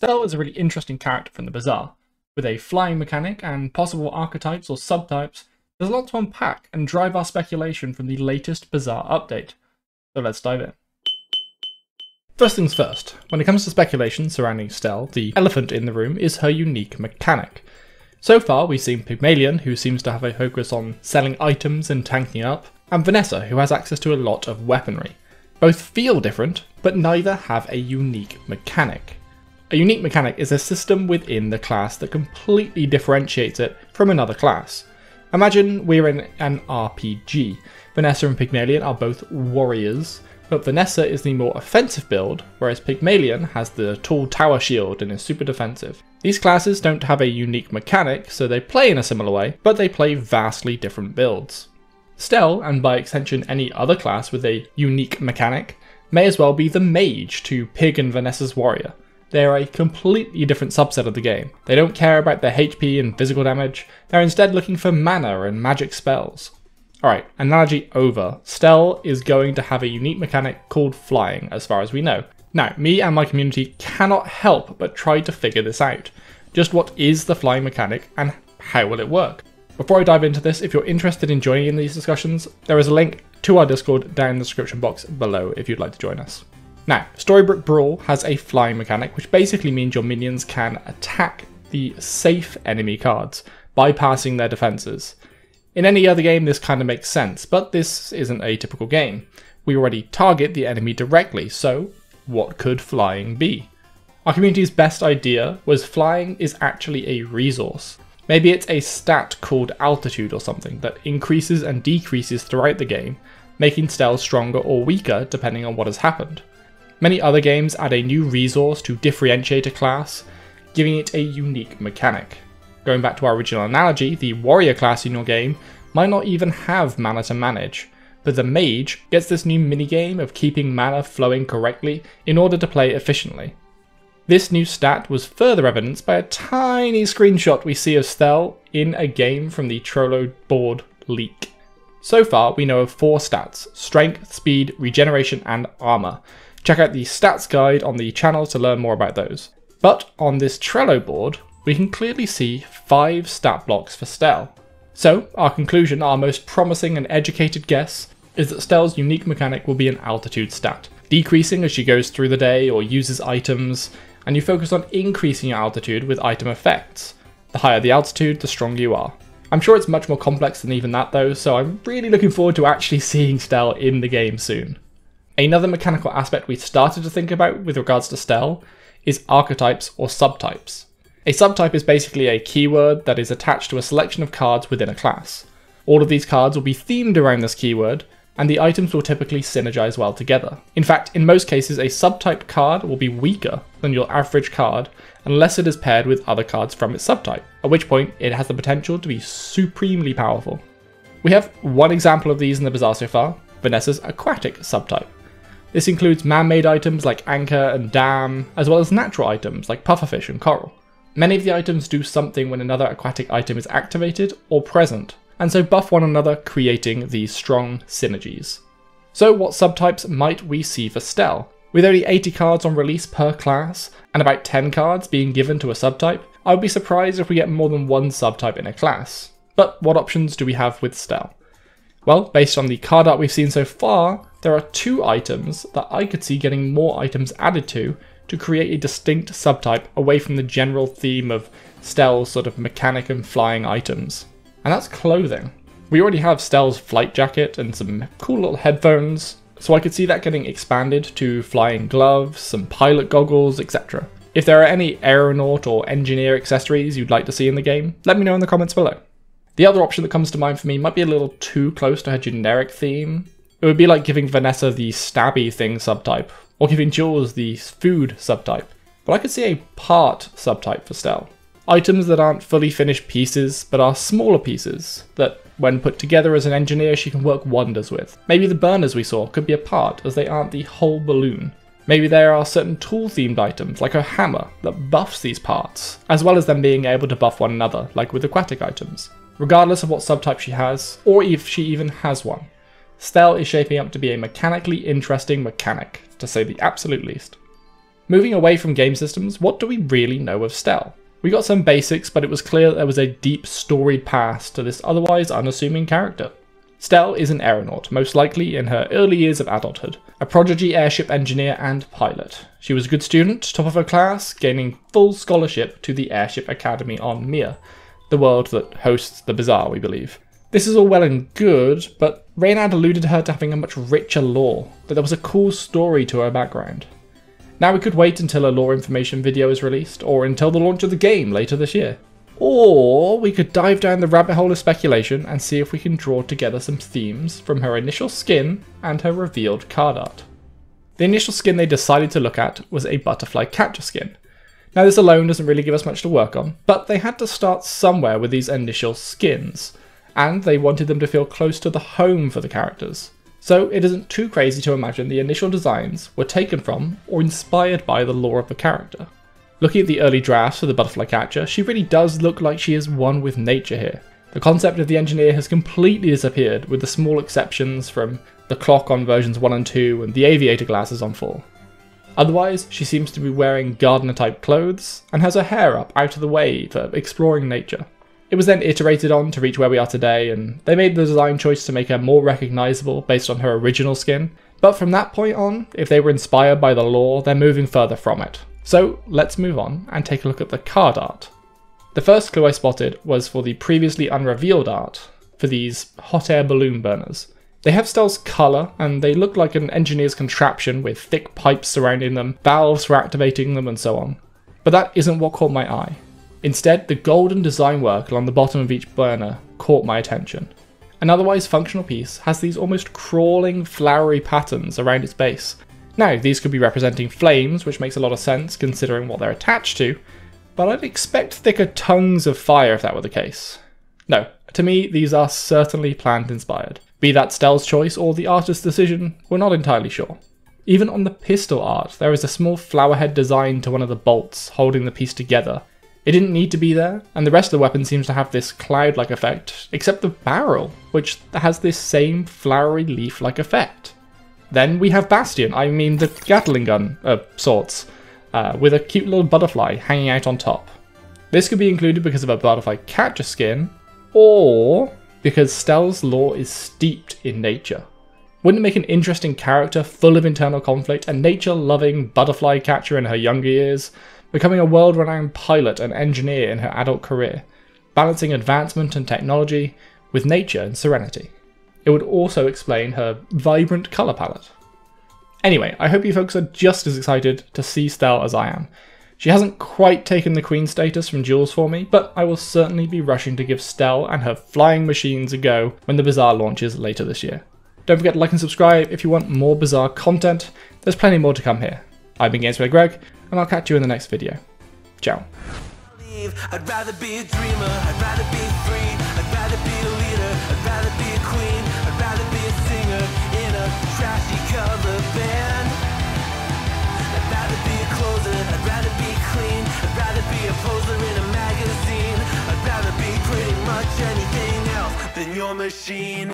Stelle is a really interesting character from the Bazaar. With a flying mechanic and possible archetypes or subtypes, there's a lot to unpack and drive our speculation from the latest Bazaar update. So let's dive in. First things first, when it comes to speculation surrounding Stelle, the elephant in the room is her unique mechanic. So far, we've seen Pygmalion, who seems to have a focus on selling items and tanking up, and Vanessa, who has access to a lot of weaponry. Both feel different, but neither have a unique mechanic. A unique mechanic is a system within the class that completely differentiates it from another class. Imagine we're in an RPG. Vanessa and Pygmalion are both warriors, but Vanessa is the more offensive build, whereas Pygmalion has the tall tower shield and is super defensive. These classes don't have a unique mechanic, so they play in a similar way, but they play vastly different builds. Stelle, and by extension any other class with a unique mechanic, may as well be the mage to Pig and Vanessa's warrior. They're a completely different subset of the game. They don't care about their HP and physical damage, they're instead looking for mana and magic spells. Alright, analogy over. Stelle is going to have a unique mechanic called flying, as far as we know. Now, me and my community cannot help but try to figure this out. Just what is the flying mechanic and how will it work? Before I dive into this, if you're interested in joining in these discussions, there is a link to our Discord down in the description box below if you'd like to join us. Now, Storybook Brawl has a flying mechanic, which basically means your minions can attack the safe enemy cards, bypassing their defenses. In any other game, this kind of makes sense, but this isn't a typical game. We already target the enemy directly, so what could flying be? Our community's best idea was flying is actually a resource. Maybe it's a stat called altitude or something that increases and decreases throughout the game, making Stelle stronger or weaker depending on what has happened. Many other games add a new resource to differentiate a class, giving it a unique mechanic. Going back to our original analogy, the warrior class in your game might not even have mana to manage, but the mage gets this new minigame of keeping mana flowing correctly in order to play efficiently. This new stat was further evidenced by a tiny screenshot we see of Stelle in a game from the Trello board leak. So far, we know of four stats strength, speed, regeneration, and armor, Check out the stats guide on the channel to learn more about those. But on this Trello board, we can clearly see five stat blocks for Stelle. So, our conclusion, our most promising and educated guess, is that Stelle's unique mechanic will be an altitude stat, decreasing as she goes through the day or uses items, and you focus on increasing your altitude with item effects. The higher the altitude, the stronger you are. I'm sure it's much more complex than even that though, so I'm really looking forward to actually seeing Stelle in the game soon. Another mechanical aspect we started to think about with regards to Stelle is archetypes or subtypes. A subtype is basically a keyword that is attached to a selection of cards within a class. All of these cards will be themed around this keyword, and the items will typically synergize well together. In fact, in most cases, a subtype card will be weaker than your average card unless it is paired with other cards from its subtype, at which point it has the potential to be supremely powerful. We have one example of these in the Bazaar so far, Vanessa's aquatic subtype. This includes man-made items like anchor and dam, as well as natural items like pufferfish and coral. Many of the items do something when another aquatic item is activated or present, and so buff one another, creating these strong synergies. So what subtypes might we see for Stelle? With only 80 cards on release per class, and about 10 cards being given to a subtype, I would be surprised if we get more than one subtype in a class. But what options do we have with Stelle? Well, based on the card art we've seen so far, there are two items that I could see getting more items added to to create a distinct subtype away from the general theme of Stelle's sort of mechanic and flying items. And that's clothing. We already have Stelle's flight jacket and some cool little headphones, so I could see that getting expanded to flying gloves, some pilot goggles, etc. If there are any aeronaut or engineer accessories you'd like to see in the game, let me know in the comments below. The other option that comes to mind for me might be a little too close to her generic theme. It would be like giving Vanessa the stabby thing subtype, or giving Jules the food subtype. But I could see a part subtype for Stelle. Items that aren't fully finished pieces, but are smaller pieces, that when put together as an engineer she can work wonders with. Maybe the burners we saw could be a part, as they aren't the whole balloon. Maybe there are certain tool themed items, like a hammer, that buffs these parts, as well as them being able to buff one another, like with aquatic items regardless of what subtype she has, or if she even has one. Stelle is shaping up to be a mechanically interesting mechanic, to say the absolute least. Moving away from game systems, what do we really know of Stelle? We got some basics, but it was clear that there was a deep storied past to this otherwise unassuming character. Stelle is an aeronaut, most likely in her early years of adulthood, a prodigy airship engineer and pilot. She was a good student, top of her class, gaining full scholarship to the Airship Academy on Mir, the world that hosts the Bazaar, we believe. This is all well and good, but Reynad alluded to her to having a much richer lore, that there was a cool story to her background. Now we could wait until a lore information video is released, or until the launch of the game later this year. Or we could dive down the rabbit hole of speculation and see if we can draw together some themes from her initial skin and her revealed card art. The initial skin they decided to look at was a butterfly catcher skin. Now this alone doesn't really give us much to work on, but they had to start somewhere with these initial skins, and they wanted them to feel close to the home for the characters. So it isn't too crazy to imagine the initial designs were taken from or inspired by the lore of the character. Looking at the early drafts for the butterfly catcher, she really does look like she is one with nature here. The concept of the engineer has completely disappeared, with the small exceptions from the clock on versions 1 and 2 and the aviator glasses on 4. Otherwise, she seems to be wearing gardener type clothes and has her hair up out of the way for exploring nature. It was then iterated on to reach where we are today, and they made the design choice to make her more recognisable based on her original skin. But from that point on, if they were inspired by the lore, they're moving further from it. So let's move on and take a look at the card art. The first clue I spotted was for the previously unrevealed art for these hot air balloon burners. They have Stelle's colour, and they look like an engineer's contraption with thick pipes surrounding them, valves for activating them, and so on. But that isn't what caught my eye. Instead, the golden design work along the bottom of each burner caught my attention. An otherwise functional piece has these almost crawling, flowery patterns around its base, now, these could be representing flames, which makes a lot of sense considering what they're attached to, but I'd expect thicker tongues of fire if that were the case. No, to me, these are certainly plant inspired. Be that Stelle's choice or the artist's decision, we're not entirely sure. Even on the pistol art, there is a small flower head design to one of the bolts holding the piece together. It didn't need to be there, and the rest of the weapon seems to have this cloud-like effect, except the barrel, which has this same flowery leaf-like effect. Then we have Bastion, I mean the Gatling gun of sorts, uh, with a cute little butterfly hanging out on top. This could be included because of a butterfly catcher skin, or because Stelle's lore is steeped in nature. Wouldn't it make an interesting character full of internal conflict, a nature-loving butterfly catcher in her younger years, becoming a world-renowned pilot and engineer in her adult career, balancing advancement and technology with nature and serenity? It would also explain her vibrant colour palette. Anyway, I hope you folks are just as excited to see Stelle as I am. She hasn't quite taken the queen status from Jules for me, but I will certainly be rushing to give Stelle and her flying machines a go when the Bazaar launches later this year. Don't forget to like and subscribe if you want more Bazaar content, there's plenty more to come here. I've been Gamesplay Greg, and I'll catch you in the next video. Ciao. Machine